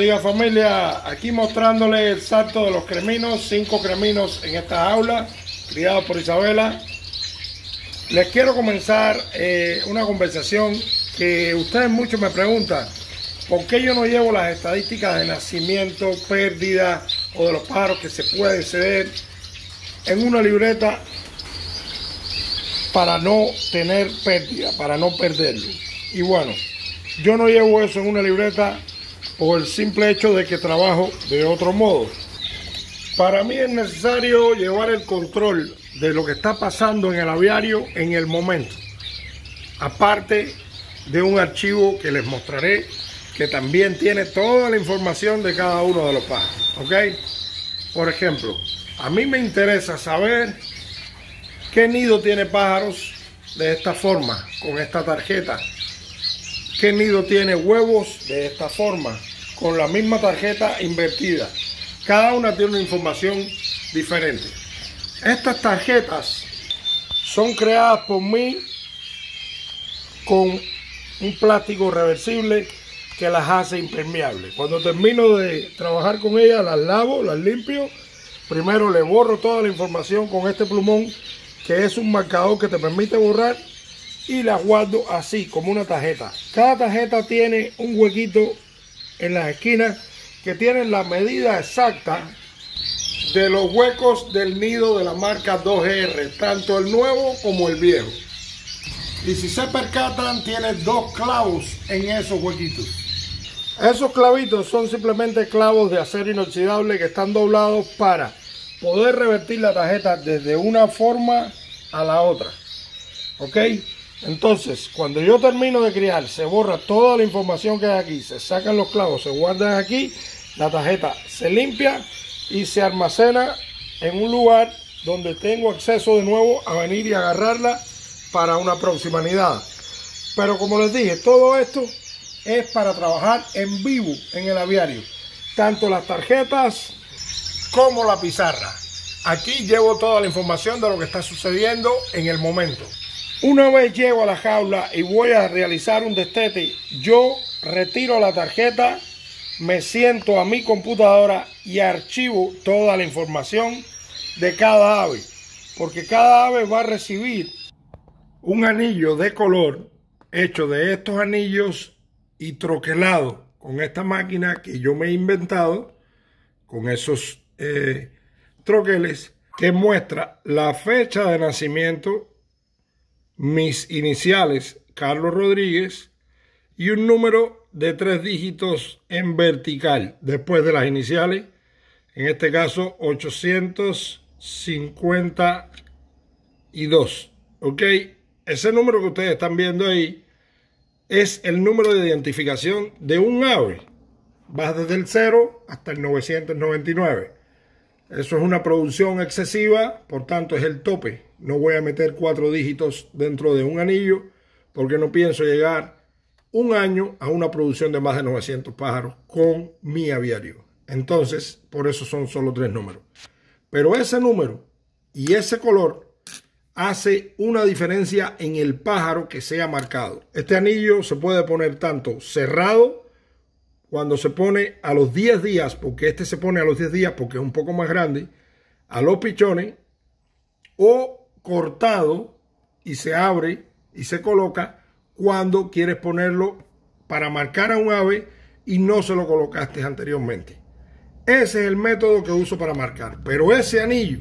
Diga familia, aquí mostrándoles el salto de los creminos, cinco creminos en esta jaula, criados por Isabela. Les quiero comenzar eh, una conversación que ustedes muchos me preguntan, ¿por qué yo no llevo las estadísticas de nacimiento, pérdida o de los pájaros que se pueden ceder en una libreta para no tener pérdida, para no perderlo? Y bueno, yo no llevo eso en una libreta por el simple hecho de que trabajo de otro modo. Para mí es necesario llevar el control de lo que está pasando en el aviario en el momento. Aparte de un archivo que les mostraré que también tiene toda la información de cada uno de los pájaros. ¿Ok? Por ejemplo, a mí me interesa saber qué nido tiene pájaros de esta forma, con esta tarjeta. ¿Qué nido tiene huevos de esta forma? Con la misma tarjeta invertida. Cada una tiene una información diferente. Estas tarjetas son creadas por mí con un plástico reversible que las hace impermeables. Cuando termino de trabajar con ellas, las lavo, las limpio. Primero le borro toda la información con este plumón, que es un marcador que te permite borrar, y las guardo así, como una tarjeta. Cada tarjeta tiene un huequito en las esquinas que tienen la medida exacta de los huecos del nido de la marca 2R, tanto el nuevo como el viejo. Y si se percatan, tiene dos clavos en esos huequitos. Esos clavitos son simplemente clavos de acero inoxidable que están doblados para poder revertir la tarjeta desde una forma a la otra. ¿Ok? Entonces, cuando yo termino de criar, se borra toda la información que hay aquí, se sacan los clavos, se guardan aquí, la tarjeta se limpia y se almacena en un lugar donde tengo acceso de nuevo a venir y agarrarla para una próxima. Pero como les dije, todo esto es para trabajar en vivo en el aviario. Tanto las tarjetas como la pizarra. Aquí llevo toda la información de lo que está sucediendo en el momento. Una vez llego a la jaula y voy a realizar un destete, yo retiro la tarjeta, me siento a mi computadora y archivo toda la información de cada ave, porque cada ave va a recibir un anillo de color hecho de estos anillos y troquelado con esta máquina que yo me he inventado, con esos eh, troqueles, que muestra la fecha de nacimiento mis iniciales, Carlos Rodríguez, y un número de tres dígitos en vertical después de las iniciales, en este caso 852. ¿Ok? Ese número que ustedes están viendo ahí es el número de identificación de un ave. Va desde el 0 hasta el 999. Eso es una producción excesiva, por tanto es el tope. No voy a meter cuatro dígitos dentro de un anillo porque no pienso llegar un año a una producción de más de 900 pájaros con mi aviario. Entonces, por eso son solo tres números. Pero ese número y ese color hace una diferencia en el pájaro que sea marcado. Este anillo se puede poner tanto cerrado cuando se pone a los 10 días, porque este se pone a los 10 días porque es un poco más grande, a los pichones, o cortado y se abre y se coloca cuando quieres ponerlo para marcar a un ave y no se lo colocaste anteriormente. Ese es el método que uso para marcar. Pero ese anillo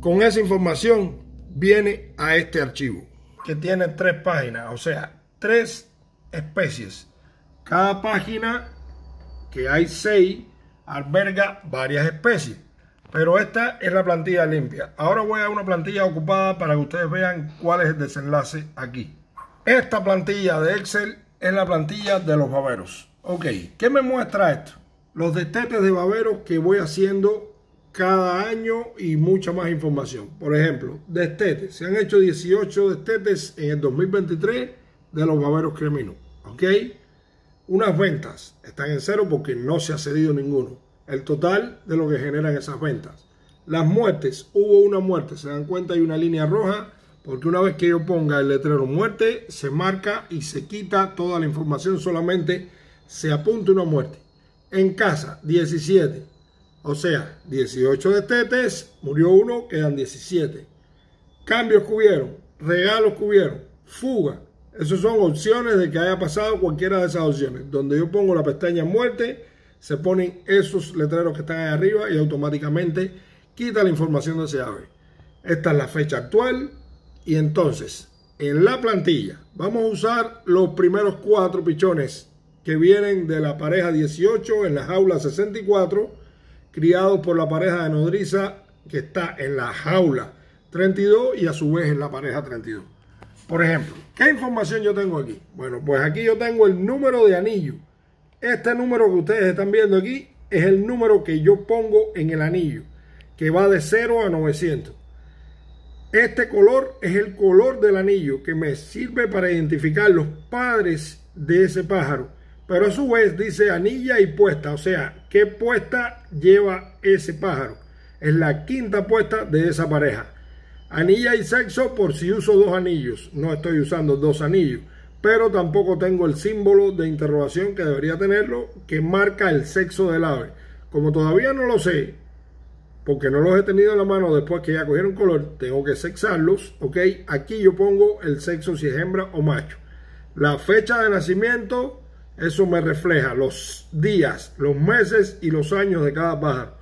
con esa información viene a este archivo que tiene tres páginas, o sea, tres especies. Cada página que hay seis, alberga varias especies. Pero esta es la plantilla limpia. Ahora voy a una plantilla ocupada para que ustedes vean cuál es el desenlace aquí. Esta plantilla de Excel es la plantilla de los baberos. Ok, ¿qué me muestra esto? Los destetes de baberos que voy haciendo cada año y mucha más información. Por ejemplo, destetes. Se han hecho 18 destetes en el 2023 de los baberos creminos. ¿Ok? Unas ventas están en cero porque no se ha cedido ninguno. El total de lo que generan esas ventas. Las muertes, hubo una muerte, se dan cuenta hay una línea roja porque una vez que yo ponga el letrero muerte, se marca y se quita toda la información, solamente se apunta una muerte. En casa, 17. O sea, 18 de tetes, murió uno, quedan 17. Cambios que hubieron, regalos que hubieron, fuga. Esas son opciones de que haya pasado cualquiera de esas opciones. Donde yo pongo la pestaña muerte, se ponen esos letreros que están ahí arriba y automáticamente quita la información de ese ave. Esta es la fecha actual y entonces en la plantilla vamos a usar los primeros cuatro pichones que vienen de la pareja 18 en la jaula 64, criados por la pareja de nodriza que está en la jaula 32 y a su vez en la pareja 32. Por ejemplo, ¿qué información yo tengo aquí? Bueno, pues aquí yo tengo el número de anillo. Este número que ustedes están viendo aquí es el número que yo pongo en el anillo, que va de 0 a 900. Este color es el color del anillo que me sirve para identificar los padres de ese pájaro. Pero a su vez dice anilla y puesta, o sea, ¿qué puesta lleva ese pájaro? Es la quinta puesta de esa pareja. Anilla y sexo por si uso dos anillos. No estoy usando dos anillos. Pero tampoco tengo el símbolo de interrogación que debería tenerlo que marca el sexo del ave. Como todavía no lo sé, porque no los he tenido en la mano después que ya cogieron color, tengo que sexarlos, ¿ok? Aquí yo pongo el sexo si es hembra o macho. La fecha de nacimiento, eso me refleja los días, los meses y los años de cada pájaro.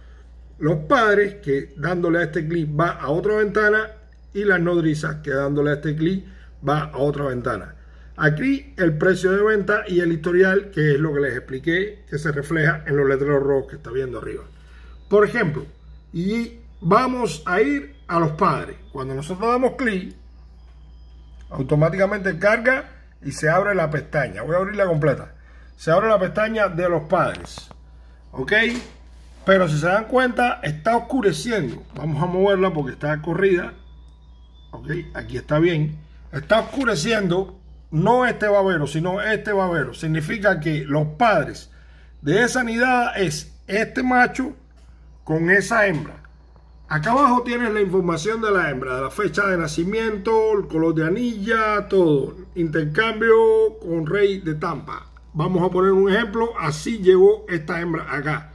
Los padres, que dándole a este clic va a otra ventana, y las nodrizas, que dándole a este clic va a otra ventana. Aquí el precio de venta y el historial, que es lo que les expliqué, que se refleja en los letreros rojos que está viendo arriba. Por ejemplo, y vamos a ir a los padres. Cuando nosotros damos clic, automáticamente carga y se abre la pestaña. Voy a abrirla completa. Se abre la pestaña de los padres. ¿Ok? Pero si se dan cuenta, está oscureciendo. Vamos a moverla porque está corrida. ¿Ok? Aquí está bien. Está oscureciendo no este babero, sino este babero. Significa que los padres de esa nidada es este macho con esa hembra. Acá abajo tienes la información de la hembra, de la fecha de nacimiento, el color de anilla, todo. Intercambio con rey de Tampa. Vamos a poner un ejemplo. Así llegó esta hembra acá.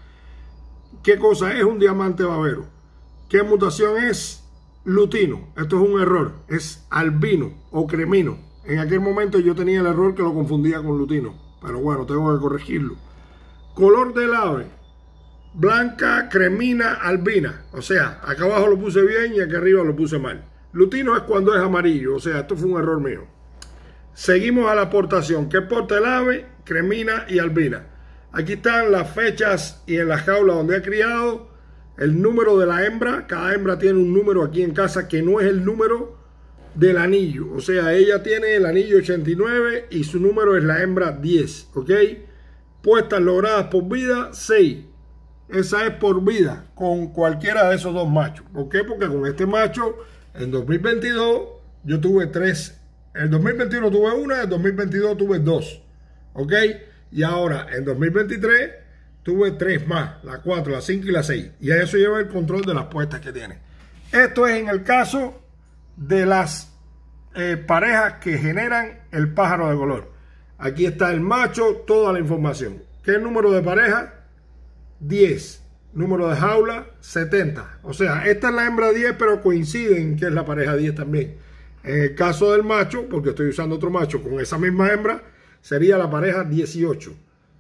¿Qué cosa es un diamante babero? ¿Qué mutación es? Lutino. Esto es un error. Es albino o cremino. En aquel momento yo tenía el error que lo confundía con lutino. Pero bueno, tengo que corregirlo. Color del ave blanca, cremina, albina. O sea, acá abajo lo puse bien y acá arriba lo puse mal. Lutino es cuando es amarillo, o sea, esto fue un error mío. Seguimos a la aportación. ¿Qué porta el ave? Cremina y albina. Aquí están las fechas y en la jaula donde ha criado. El número de la hembra. Cada hembra tiene un número aquí en casa que no es el número del anillo. O sea, ella tiene el anillo 89 y su número es la hembra 10. ¿Ok? Puestas logradas por vida 6 esa es por vida con cualquiera de esos dos machos. ¿Por qué? Porque con este macho en 2022 yo tuve tres. En 2021 tuve una, en 2022 tuve dos. ¿Ok? Y ahora en 2023 tuve tres más, la 4, la 5 y la 6. Y a eso lleva el control de las puestas que tiene. Esto es en el caso de las eh, parejas que generan el pájaro de color. Aquí está el macho, toda la información. ¿Qué número de pareja? 10. Número de jaula, 70. O sea, esta es la hembra 10, pero coinciden que es la pareja 10 también. En el caso del macho, porque estoy usando otro macho con esa misma hembra, sería la pareja 18.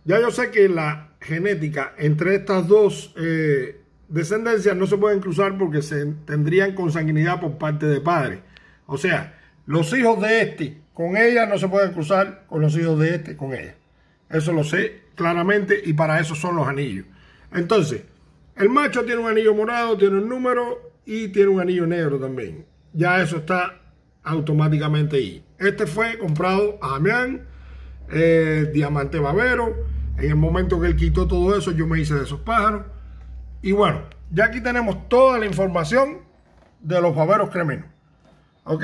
Ya yo sé que la genética entre estas dos eh, descendencias no se pueden cruzar porque se tendrían consanguinidad por parte de padre. O sea, los hijos de este con ella no se pueden cruzar con los hijos de este con ella. Eso lo sé claramente y para eso son los anillos. Entonces, el macho tiene un anillo morado, tiene un número y tiene un anillo negro también. Ya eso está automáticamente ahí. Este fue comprado a Damián, eh, Diamante Babero. En el momento que él quitó todo eso, yo me hice de esos pájaros. Y bueno, ya aquí tenemos toda la información de los baberos creminos. ¿Ok?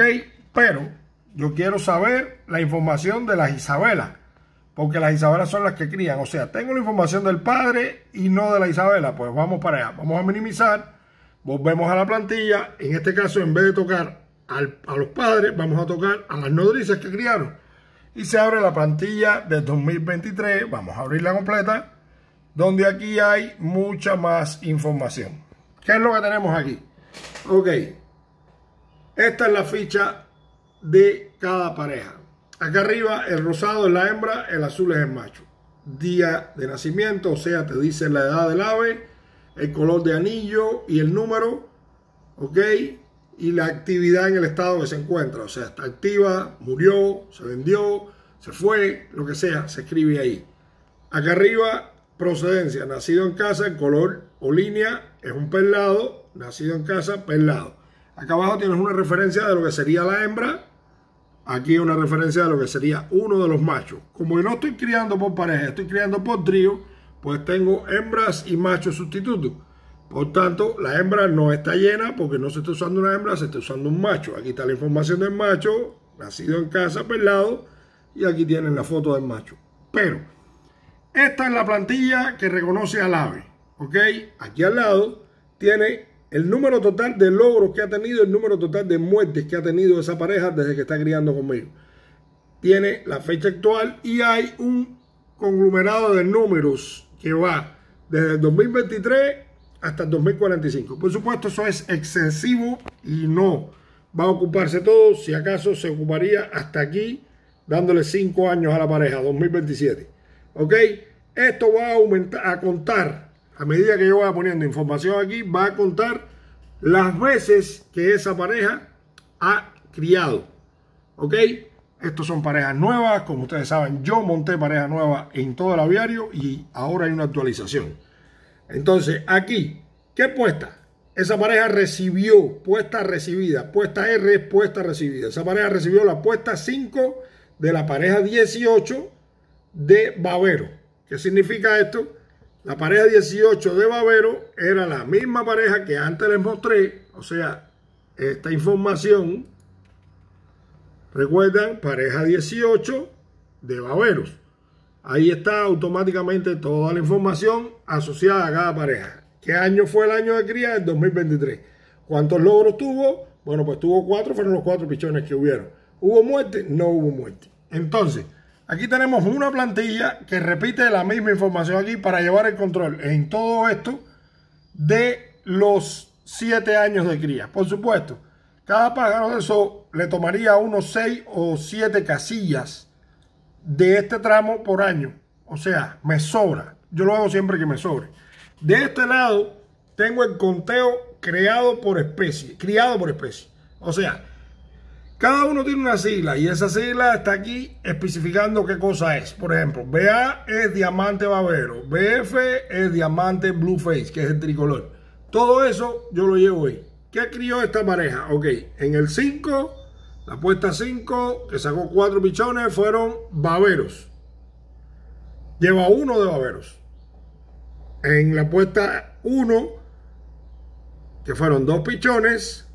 Pero yo quiero saber la información de las Isabelas porque las Isabelas son las que crían. O sea, tengo la información del padre y no de la Isabela. Pues vamos para allá. Vamos a minimizar. Volvemos a la plantilla. En este caso, en vez de tocar a los padres, vamos a tocar a las nodrizas que criaron. Y se abre la plantilla de 2023. Vamos a abrirla completa. donde aquí hay mucha más información. ¿Qué es lo que tenemos aquí? Ok, esta es la ficha de cada pareja. Acá arriba el rosado es la hembra, el azul es el macho. Día de nacimiento, o sea, te dice la edad del ave, el color de anillo y el número, ok, y la actividad en el estado que se encuentra. O sea, está activa, murió, se vendió, se fue, lo que sea, se escribe ahí. Acá arriba, procedencia, nacido en casa, el color o línea es un perlado, nacido en casa, perlado. Acá abajo tienes una referencia de lo que sería la hembra. Aquí una referencia de lo que sería uno de los machos. Como yo no estoy criando por pareja, estoy criando por trío, pues tengo hembras y machos sustitutos. Por tanto, la hembra no está llena porque no se está usando una hembra, se está usando un macho. Aquí está la información del macho, nacido en casa, pelado, y aquí tienen la foto del macho. Pero, esta es la plantilla que reconoce al ave. ¿Ok? Aquí al lado tiene el número total de logros que ha tenido, el número total de muertes que ha tenido esa pareja desde que está criando conmigo. Tiene la fecha actual y hay un conglomerado de números que va desde el 2023 hasta el 2045. Por supuesto, eso es excesivo y no va a ocuparse todo. Si acaso se ocuparía hasta aquí, dándole 5 años a la pareja, 2027. ¿Ok? Esto va a aumentar, a contar a medida que yo vaya poniendo información aquí, va a contar las veces que esa pareja ha criado. ¿Ok? Estos son parejas nuevas, como ustedes saben, yo monté pareja nueva en todo el aviario y ahora hay una actualización. Entonces, aquí, ¿qué puesta? Esa pareja recibió, puesta recibida, puesta R, puesta recibida. Esa pareja recibió la puesta 5 de la pareja 18 de Bavero. ¿Qué significa esto? La pareja 18 de Bavero era la misma pareja que antes les mostré. O sea, esta información, recuerdan, pareja 18 de Baveros. Ahí está automáticamente toda la información asociada a cada pareja. ¿Qué año fue el año de cría? El 2023. ¿Cuántos logros tuvo? Bueno, pues tuvo cuatro, fueron los cuatro pichones que hubieron. ¿Hubo muerte? No hubo muerte. Entonces, Aquí tenemos una plantilla que repite la misma información aquí para llevar el control en todo esto de los 7 años de cría. Por supuesto, cada pájaro de eso le tomaría unos 6 o 7 casillas de este tramo por año. O sea, me sobra. Yo lo hago siempre que me sobre. De este lado tengo el conteo creado por especie, criado por especie. O sea, cada uno tiene una sigla y esa sigla está aquí especificando qué cosa es. Por ejemplo, BA es diamante babero, BF es diamante blueface, que es el tricolor. Todo eso yo lo llevo ahí. ¿Qué crió esta pareja? Ok, en el 5, la puesta 5, que sacó cuatro pichones, fueron baberos. Lleva uno de baberos. En la puesta 1, que fueron dos pichones,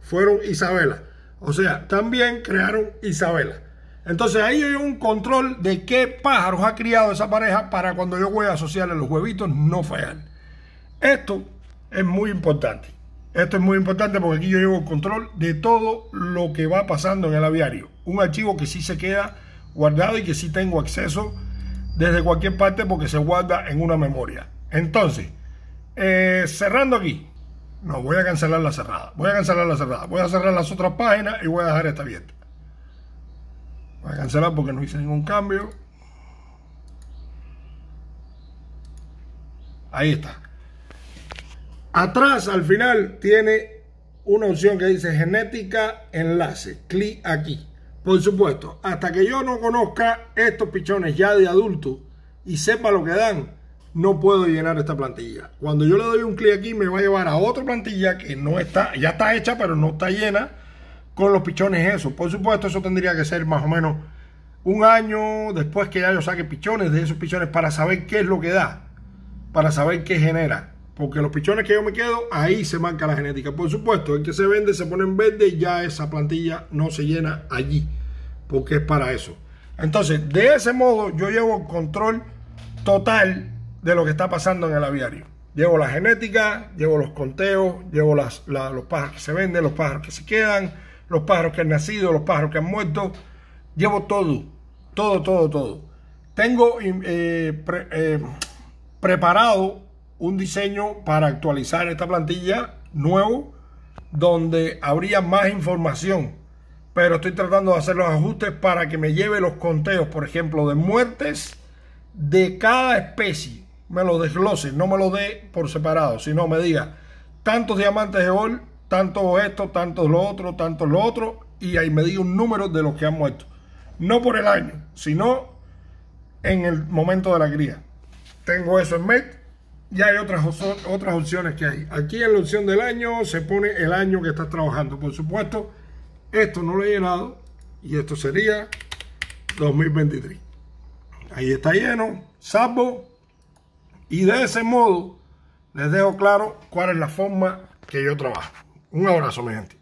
fueron Isabela. O sea, también crearon Isabela. Entonces ahí hay un control de qué pájaros ha criado esa pareja para cuando yo voy a asociarle los huevitos no fallan. Esto es muy importante. Esto es muy importante porque aquí yo llevo control de todo lo que va pasando en el aviario. Un archivo que sí se queda guardado y que sí tengo acceso desde cualquier parte porque se guarda en una memoria. Entonces, eh, cerrando aquí, no, voy a cancelar la cerrada. Voy a cancelar la cerrada. Voy a cerrar las otras páginas y voy a dejar esta abierta. Voy a cancelar porque no hice ningún cambio. Ahí está. Atrás, al final, tiene una opción que dice genética enlace. Clic aquí. Por supuesto, hasta que yo no conozca estos pichones ya de adulto y sepa lo que dan, no puedo llenar esta plantilla. Cuando yo le doy un clic aquí, me va a llevar a otra plantilla que no está, ya está hecha, pero no está llena con los pichones eso. Por supuesto, eso tendría que ser más o menos un año después que ya yo saque pichones de esos pichones para saber qué es lo que da, para saber qué genera. Porque los pichones que yo me quedo, ahí se marca la genética. Por supuesto, el que se vende se pone en verde y ya esa plantilla no se llena allí, porque es para eso. Entonces, de ese modo, yo llevo control total de lo que está pasando en el aviario. Llevo la genética, llevo los conteos, llevo las, los pájaros que se venden, los pájaros que se quedan, los pájaros que han nacido, los pájaros que han muerto. Llevo todo, todo, todo, todo. Tengo eh, eh, preparado un diseño para actualizar esta plantilla nuevo donde habría más información. Pero estoy tratando de hacer los ajustes para que me lleve los conteos, por ejemplo, de muertes de cada especie. Me lo desglose, no me lo dé por separado, sino me diga tantos diamantes de oro, tantos esto, tantos lo otro, tantos lo otro, y ahí me diga un número de los que han muerto. No por el año, sino en el momento de la cría. Tengo eso en mente y hay otras, otras opciones que hay. Aquí en la opción del año se pone el año que estás trabajando. Por supuesto, esto no lo he llenado y esto sería 2023. Ahí está lleno, salvo. Y de ese modo les dejo claro cuál es la forma que yo trabajo. Un abrazo, mi gente.